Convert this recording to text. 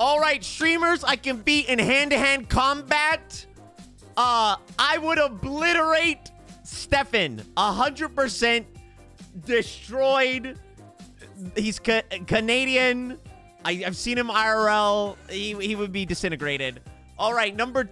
All right, streamers I can beat in hand-to-hand combat. Uh, I would obliterate Stefan. 100% destroyed. He's ca Canadian. I, have seen him IRL. He, he would be disintegrated. All right, number